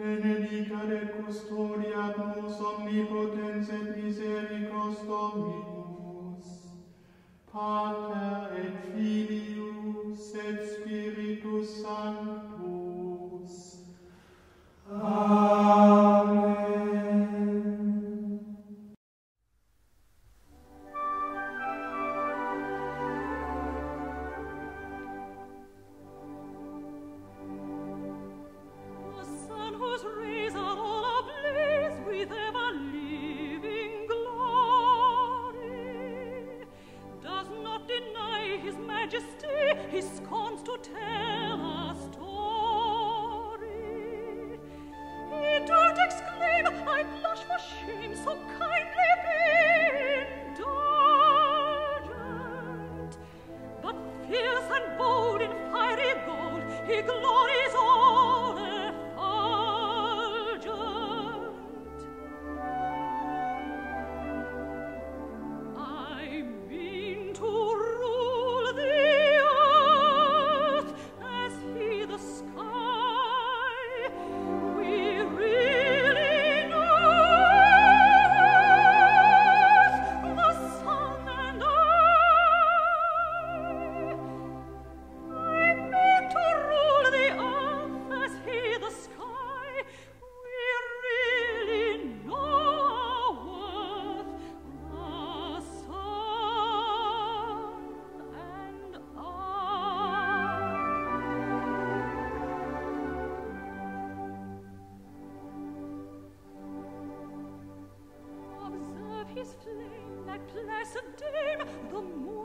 benedicare et custodiat nos omnipotens et misericors Dominus, Pater et Filius et Spiritus Sanctus. Amen. So kindly that placid dame, the moon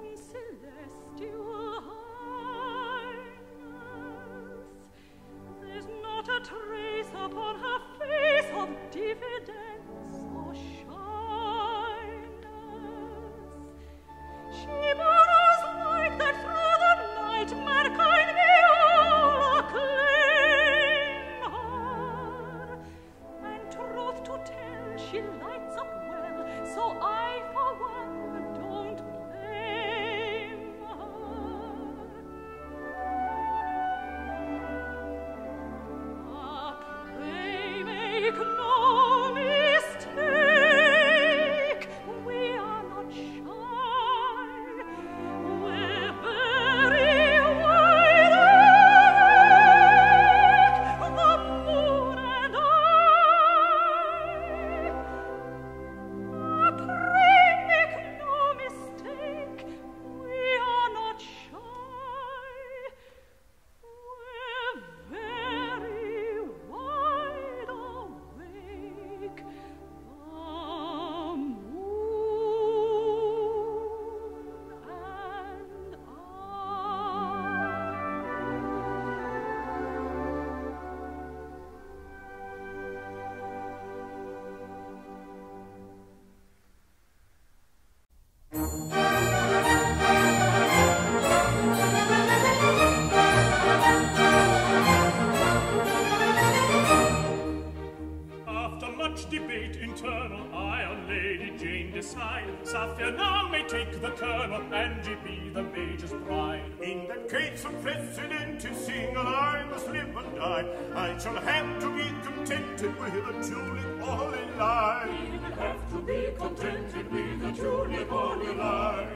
Jane decide now may take the colonel, Angie be the major's bride. In that case, of president is single, I must live and die. I shall have to be contented with a tulip all in line. We will have to be contented with a tulip all in line.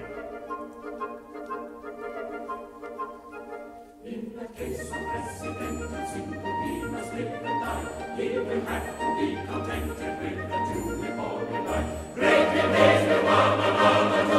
In the case of president and single, we must live and die. He will have to be contented Every man's a mama, mama, mama.